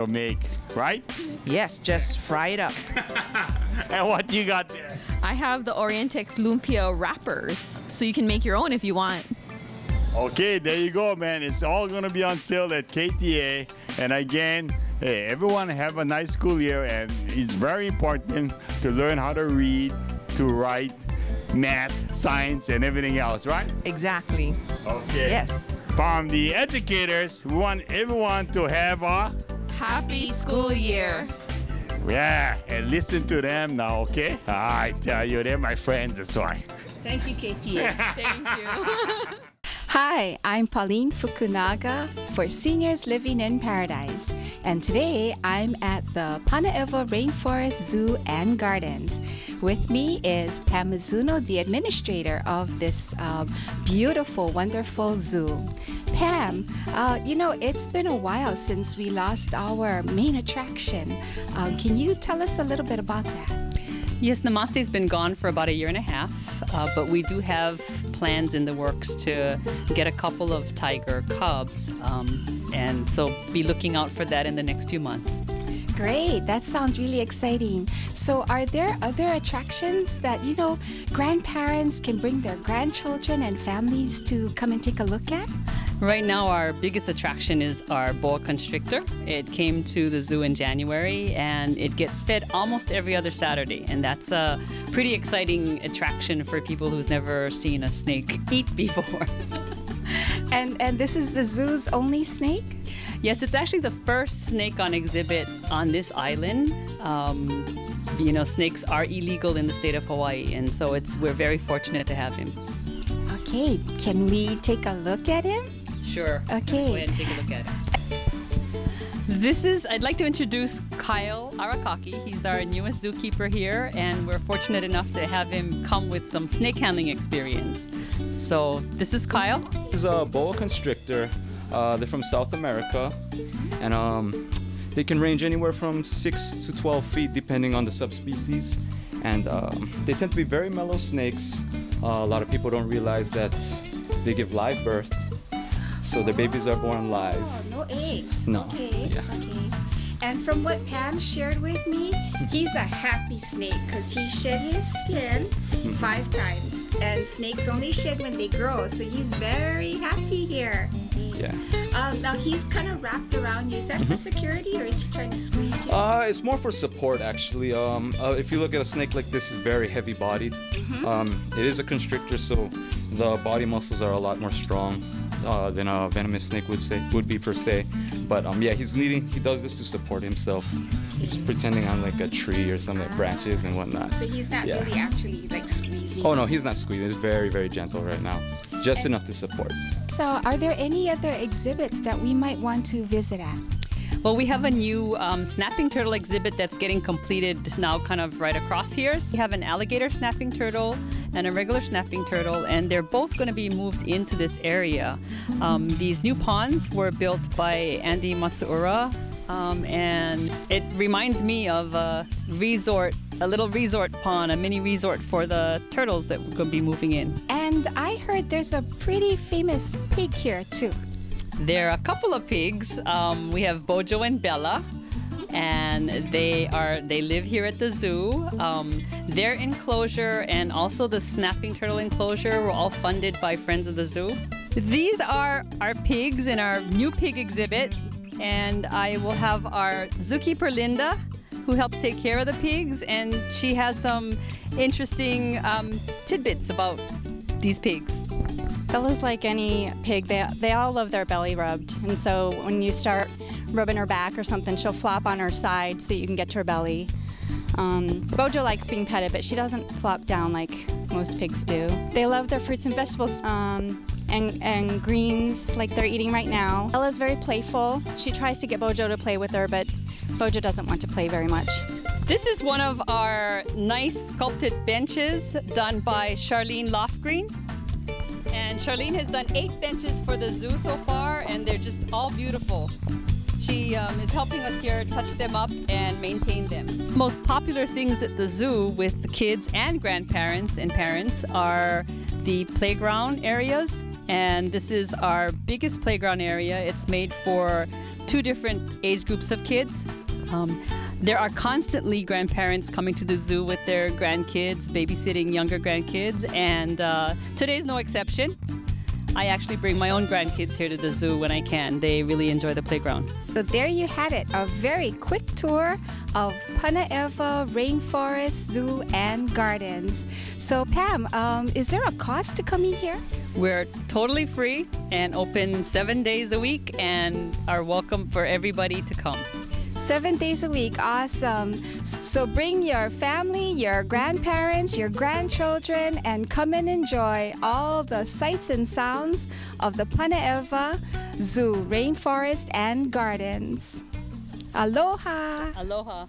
to make, right? Yes, just fry it up. And what do you got there? I have the Orientex Lumpia wrappers, so you can make your own if you want. Okay, there you go, man. It's all gonna be on sale at KTA. And again, hey, everyone have a nice school year, and it's very important to learn how to read, to write, math, science, and everything else, right? Exactly. Okay. Yes. From the educators, we want everyone to have a Happy school year. yeah, and listen to them now, okay? I tell you, they're my friends, that's why. Thank you, Katie. Thank you. Hi, I'm Pauline Fukunaga for Seniors Living in Paradise, and today I'm at the Panaewa Rainforest Zoo and Gardens. With me is Pam Mizuno, the administrator of this um, beautiful, wonderful zoo. Pam, uh, you know, it's been a while since we lost our main attraction. Um, can you tell us a little bit about that? Yes, Namaste's been gone for about a year and a half, uh, but we do have plans in the works to get a couple of tiger cubs, um, and so be looking out for that in the next few months. Great, that sounds really exciting. So, are there other attractions that, you know, grandparents can bring their grandchildren and families to come and take a look at? Right now, our biggest attraction is our boa constrictor. It came to the zoo in January and it gets fed almost every other Saturday. And that's a pretty exciting attraction for people who's never seen a snake eat before. And and this is the zoo's only snake? Yes, it's actually the first snake on exhibit on this island. Um, you know, snakes are illegal in the state of Hawaii, and so it's we're very fortunate to have him. Okay, can we take a look at him? Sure. Okay. Go ahead and take a look at it. This is, I'd like to introduce Kyle Arakaki. He's our newest zookeeper here, and we're fortunate enough to have him come with some snake handling experience. So, this is Kyle. This is a boa constrictor. Uh, they're from South America, and um, they can range anywhere from six to 12 feet, depending on the subspecies. And um, they tend to be very mellow snakes. Uh, a lot of people don't realize that they give live birth, so the babies are born live. Oh, no eggs. No, Okay. yeah. Okay. And from what Pam shared with me, he's a happy snake because he shed his skin Mm-hmm. five times. And snakes only shed when they grow, so he's very happy here. Yeah. Um, now he's kind of wrapped around you. Is that for security or is he trying to squeeze you? Mm-hmm. Uh, it's more for support, actually. Um, uh, if you look at a snake like this, it's very heavy-bodied. Um, it is a constrictor, so the body muscles are a lot more strong uh, than a venomous snake would say would be per se. But um, yeah, he's needing. He does this to support himself. He's pretending on like a tree or some like, branches and whatnot. so he's not yeah. really actually like squeezing. Oh no, he's not squeezing. He's very, very gentle right now. Just enough to support. So, are there any other exhibits that we might want to visit at? Well, we have a new um, snapping turtle exhibit that's getting completed now, kind of right across here. We have an alligator snapping turtle and a regular snapping turtle, and they're both going to be moved into this area. Um, these new ponds were built by Andy Matsuura, um, and it reminds me of a resort, a little resort pond, a mini resort for the turtles that we're going to be moving in. And I heard there's a pretty famous pig here too. There are a couple of pigs. Um, we have Bojo and Bella, and they are they live here at the zoo. Um, their enclosure and also the snapping turtle enclosure were all funded by Friends of the Zoo. These are our pigs in our new pig exhibit, and I will have our zookeeper Linda, who helps take care of the pigs, and she has some interesting um, tidbits about these pigs. Bella's like any pig. They, they all love their belly rubbed. And so when you start rubbing her back or something, she'll flop on her side so you can get to her belly. Um, Bojo likes being petted, but she doesn't flop down like most pigs do. They love their fruits and vegetables um, and, and greens like they're eating right now. Bella's very playful. She tries to get Bojo to play with her, but Bojo doesn't want to play very much. This is one of our nice sculpted benches done by Charlene Lofgreen. Charlene has done eight benches for the zoo so far, and they're just all beautiful. She um, is helping us here touch them up and maintain them. Most popular things at the zoo with the kids and grandparents and parents are the playground areas. And this is our biggest playground area. It's made for two different age groups of kids. Um, there are constantly grandparents coming to the zoo with their grandkids, babysitting younger grandkids, and uh, today's no exception. I actually bring my own grandkids here to the zoo when I can. They really enjoy the playground. So there you had it, a very quick tour of Panaewa Rainforest Zoo and Gardens. So Pam, um, is there a cost to coming here? We're totally free and open seven days a week and are welcome for everybody to come. Seven days a week, awesome. So bring your family, your grandparents, your grandchildren, and come and enjoy all the sights and sounds of the Panaewa Zoo, Rainforest, and Gardens. Aloha! Aloha.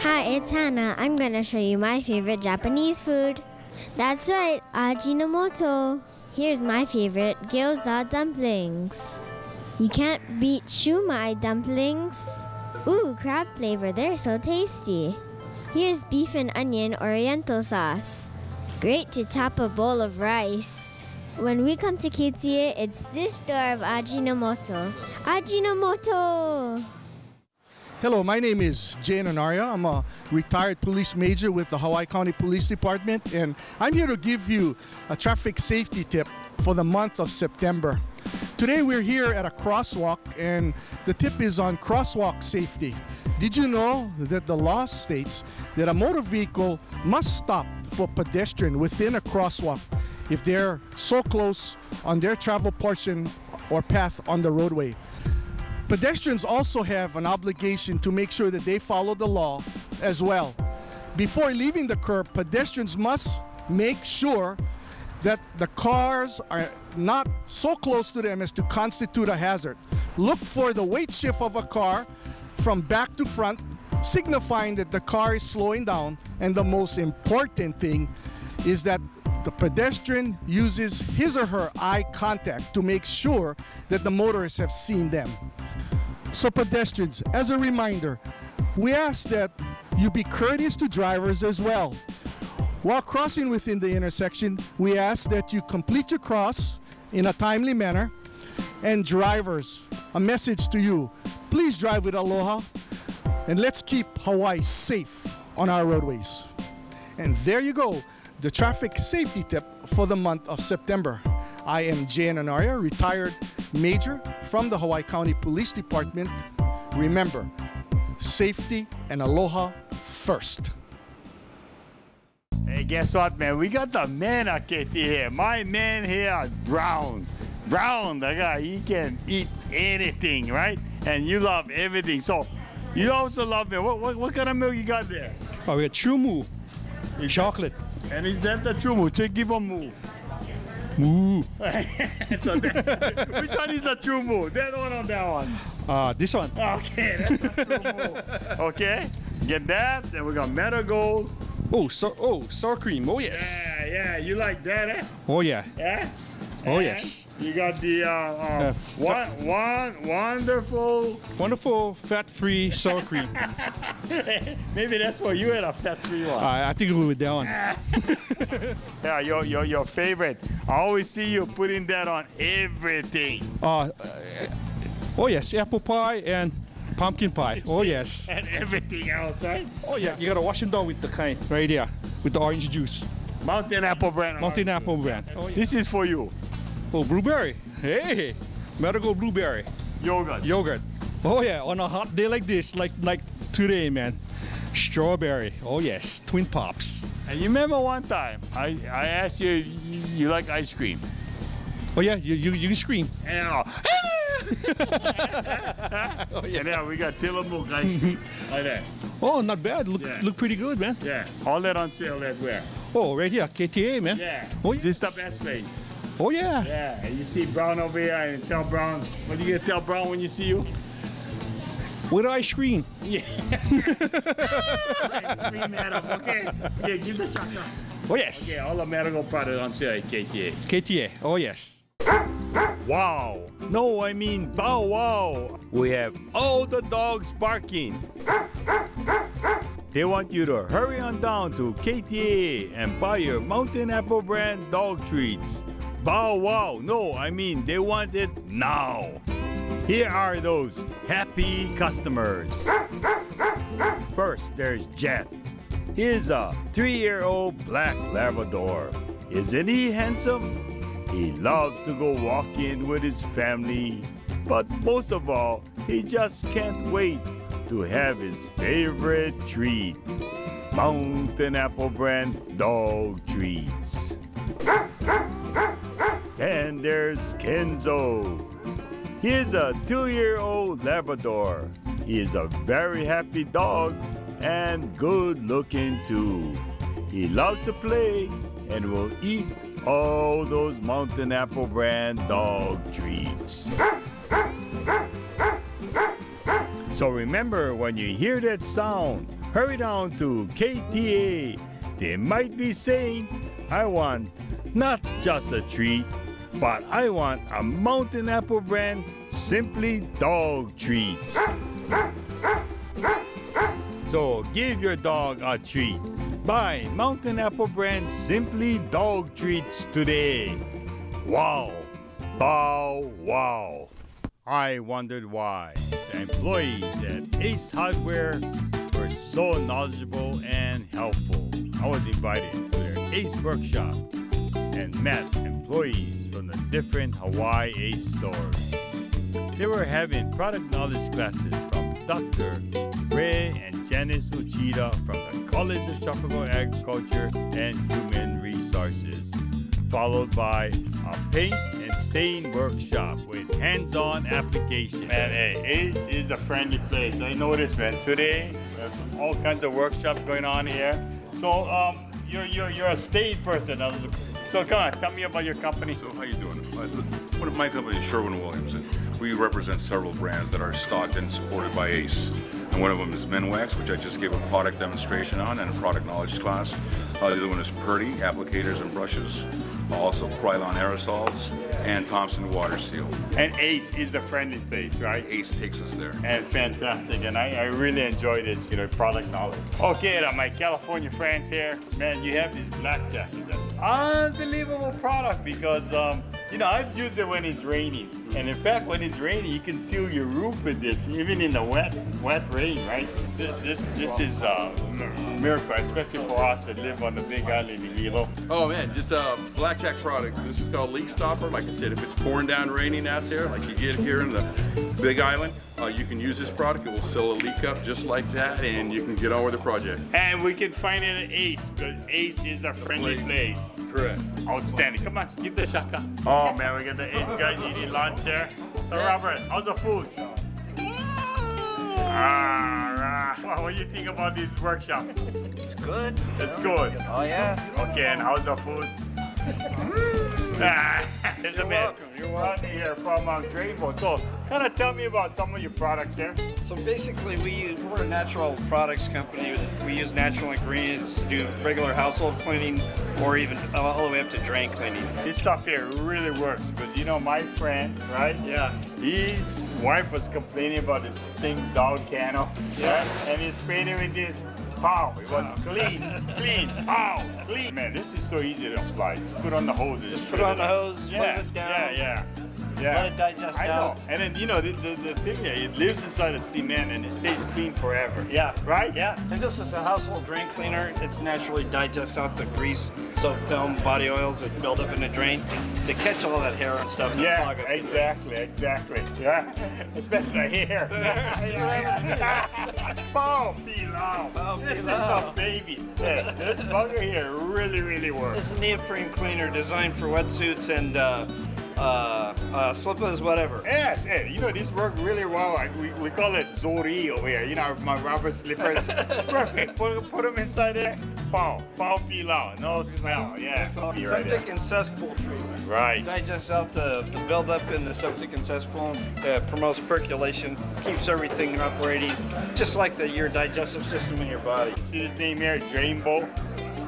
Hi, it's Hannah. I'm gonna show you my favorite Japanese food. That's right, Ajinomoto. Here's my favorite gyoza dumplings. You can't beat shumai dumplings. Ooh, crab flavor, they're so tasty. Here's beef and onion oriental sauce. Great to top a bowl of rice. When we come to KTA, it's this store of Ajinomoto. Ajinomoto! Hello, my name is Jay Nanaria. I'm a retired police major with the Hawaii County Police Department, and I'm here to give you a traffic safety tip for the month of September. Today we're here at a crosswalk, and the tip is on crosswalk safety. Did you know that the law states that a motor vehicle must stop for pedestrian within a crosswalk if they're so close on their travel portion or path on the roadway? Pedestrians also have an obligation to make sure that they follow the law as well. Before leaving the curb, pedestrians must make sure that the cars are not so close to them as to constitute a hazard. Look for the weight shift of a car from back to front, signifying that the car is slowing down. And the most important thing is that the pedestrian uses his or her eye contact to make sure that the motorists have seen them. So pedestrians, as a reminder, we ask that you be courteous to drivers as well. While crossing within the intersection, we ask that you complete your cross in a timely manner. And drivers, a message to you, please drive with aloha and let's keep Hawaii safe on our roadways. And there you go, the traffic safety tip for the month of September. I am Jay Nanaria, retired major from the Hawaii County Police Department. Remember, safety and aloha first. Hey, guess what, man? We got the man KT here. My man here is Brown. Brown, the guy, he can eat anything, right? And you love everything. So you also love it. What, what, what kind of milk you got there? Oh, we got Chumu, chocolate. And is that the true Take give a moo. Moo. so that, which one is the moo? That one or that one? Uh, this one. Okay, that's the true. Okay, get that. Then we got Meadow Gold. Oh, so oh, sour cream. Oh yes. Yeah, yeah, you like that, eh? Oh yeah. Yeah. Oh And yes. You got the uh, uh, Uh, one, one wonderful. Wonderful fat-free sour cream. Maybe that's what you had a fat free one. I, I think we with that one. yeah, your, your your favorite. I always see you putting that on everything. Uh, uh, oh yes, apple pie and pumpkin pie. Oh yes. And everything else, right? Oh yeah. You gotta wash them down with the kind right here, with the orange juice. Mountain apple brand. Mountain apple brand. Oh, yeah. This is for you. oh blueberry. Hey, Meadow Gold blueberry Yogurt. yogurt. Oh yeah. On a hot day like this, like like today, man. Strawberry. Oh yes. Twin pops. And you remember one time I, I asked you, you, you like ice cream. Oh yeah. You you, you scream. And I oh, yeah. And then we got Tillamook ice cream. like that. Oh, not bad. Look Yeah. look pretty good, man. Yeah. All that on sale that where? Oh, right here, KTA, man. Yeah. Oh, This is the best place. Oh yeah. Yeah. And you see Brown over here and tell Brown. What do you gonna tell Brown when you see you? With ice cream. Yeah. Scream at him. Okay. Yeah, give the shot. Oh yes. Yeah, all the medical products on sale at KTA. KTA. Oh yes. Wow. No, I mean bow wow. We have all the dogs barking. They want you to hurry on down to KTA and buy your Mountain Apple brand dog treats. Bow wow. No, I mean they want it now. Here are those happy customers. First, there's Jet. He's a three-year-old black Labrador. Isn't he handsome? He loves to go walking with his family, but most of all, he just can't wait to have his favorite treat. Mountain Apple brand dog treats. And there's Kenzo. He is a two-year-old Labrador. He is a very happy dog and good looking too. He loves to play and will eat all those Mountain Apple brand dog treats. So remember, when you hear that sound, hurry down to KTA. They might be saying, I want not just a treat, but I want a Mountain Apple brand Simply Dog Treats. So give your dog a treat. Buy Mountain Apple brand Simply Dog Treats today. Wow. Bow wow. I wondered why the employees at Ace Hardware were so knowledgeable and helpful. I was invited to their Ace workshop and met employees from the different Hawaii Ace stores. They were having product knowledge classes from Dr. Ray and Janice Uchida from the College of Tropical Agriculture and Human Resources, followed by a paint and stain workshop with hands-on application. Man, hey, Ace is a friendly place. I noticed, man, today there's all kinds of workshops going on here. So, um, you're, you're, you're a stain person. So come on, tell me about your company. So how you doing? What my company is Sherwin-Williams, and we represent several brands that are stocked and supported by ACE. And one of them is Minwax, which I just gave a product demonstration on and a product knowledge class. Uh, the other one is Purdy, applicators and brushes. Also Krylon aerosols and Thompson water seal. And Ace is the friendly face, right? Ace takes us there. And fantastic, and I, I really enjoy this, you know, product knowledge. Okay, now my California friends here, man, you have this blackjack. It's an unbelievable product because, um, you know, I've used it when it's raining. And in fact, when it's raining, you can seal your roof with this, even in the wet, wet rain, right? This, this, this is uh, a miracle, especially for us that live on the Big Island in Hilo. Oh man, just a blackjack product. This is called leak stopper. Like I said, if it's pouring down raining out there, like you get here in the Big Island, uh, you can use this product. It will seal a leak up just like that, and you can get on with the project. And we can find it at Ace, because Ace is a friendly place. Correct. Outstanding. Come on, give the shaka. Oh man, we got the Ace guys eating lunch there. So Robert, how's the food? Ah, ah. what do you think about this workshop? It's good. It's good. Oh yeah. Okay, and how's the food? ah, a man. You're welcome. here from um. So, kind of tell me about some of your products there. So basically, we use, we're a natural products company. We use natural ingredients to do regular household cleaning, or even all the way up to drain cleaning. This stuff here really works because you know my friend, right? Yeah. His wife was complaining about his stink dog kennel. Yeah. And he sprayed it with this. Pow! It was clean, clean, pow, clean. Man, this is so easy to apply. Just put on the hose. and Just put on the hose, Yeah, hose it down. yeah, yeah. Yeah. Let it digest I out. know. And then, you know, the, the, the thing there, it lives inside the cement and it stays clean forever. Yeah. Right? Yeah. And this is a household drain cleaner. It naturally digests out the grease, soap, film, body oils that build up in the drain to catch all that hair and stuff. and Yeah, clog exactly, exactly. Yeah, especially the hair. yeah, yeah. Boom, pilau. Boom, This is the baby. Yeah, this bugger here really, really works. It's a neoprene cleaner designed for wetsuits and uh, uh, uh, slippers, whatever. Yes, yeah, you know, this worked really well. Like, we, we call it Zori over here. You know, my rubber slippers. Perfect. Put, put them inside there. Pow, pow, pilau. No smell. Yeah, It's all be right septic and cesspool treatment. Right. Digests out the, the buildup in the septic and cesspool, uh, promotes percolation, keeps everything operating, just like the, your digestive system in your body. See this name here, Drainbo?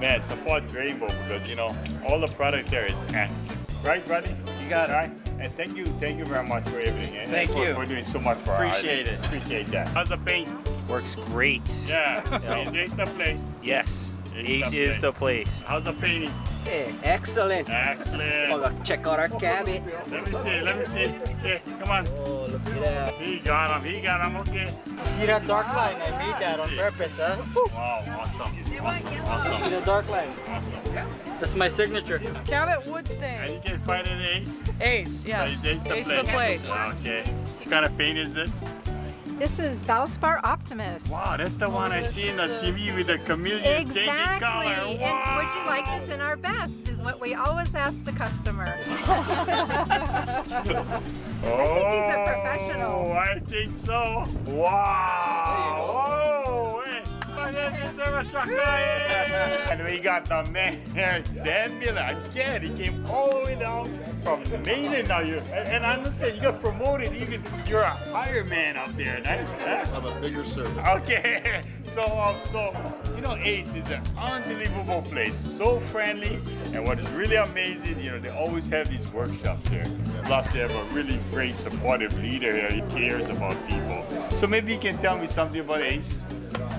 Man, support Drainbo because, you know, all the product there is excellent. Right, buddy? You got it. Right? And thank you, thank you very much for everything. And Thank for, you. for doing so much for Appreciate our it. Appreciate that. How's the paint? Works great. Yeah, Yeah. is this the place? Yes. Ace is the place. How's the painting? Hey, excellent. Excellent. Look, check out our cabbie. Let me see, let me see. Okay, come on. Oh, look at that. He got him, he got him, okay. See that dark line? I made that on purpose, huh? Wow, awesome. Awesome, awesome. See the dark line? That's my signature. Cabot wood stain. And you can find it in Ace? Ace, yes. Ace the Ace place. the place. Okay. What kind of paint is this? This is Valspar Optimus. Wow, that's the one I see in the TV with the chameleon changing Exactly. color. And would you like this in our best? Is what we always ask the customer. Oh, I think he's a professional. Oh, I think so. Wow. And we got the man here, Dan Miller. Again, he came all the way down from Maine and now you and, and I understand you got promoted even you're a higher man up there, right? I'm a bigger servant. Okay. So um, so you know Ace is an unbelievable place. So friendly and what is really amazing, you know, they always have these workshops here. Plus they have a really great supportive leader here. He cares about people. So maybe you can tell me something about Ace.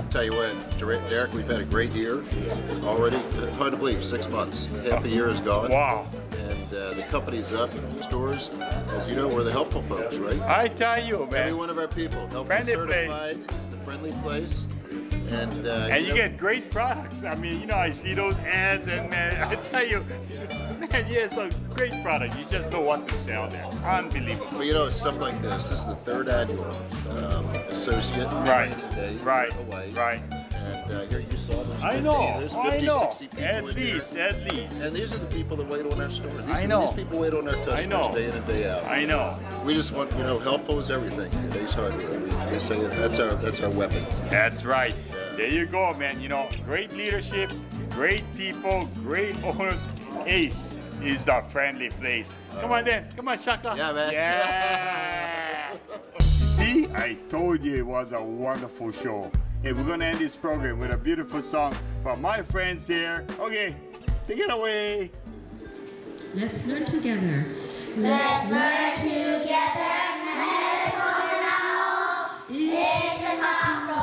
Tell you what, Derek, Derek, we've had a great year. It's already, it's hard to believe, six months. Half a year is gone. Wow. And uh, the company's up. Stores, as you know, we're the helpful folks, right? I tell you, man. Every one of our people, helpful Friendly certified, is the friendly place. And, uh, And you know, get great products. I mean, you know, I see those ads, and man, I tell you, man, yeah, it's a great product. You just know what to sell there. Unbelievable. Well, you know, stuff like this. This is the third annual um, associate Right, Day right, Hawaii. right. And uh, here you saw there's I 50, know, there's I 50, know. 60 people At in here. least, at least. And these are the people that wait on our store. These, I know. These people wait on our customers know. day in and day out. I know. We just want, you know, helpful is everything. Ace Hardware. We, we say that that's our that's our weapon. That's right. There you go, man. You know, great leadership, great people, great owners. Ace is the friendly place. Come on then. Come on, Shaka. Yeah, man. Yeah. See, I told you it was a wonderful show. Hey, we're gonna end this program with a beautiful song from my friends here. Okay, take it away. Let's learn together. Let's, learn together. It's a combo.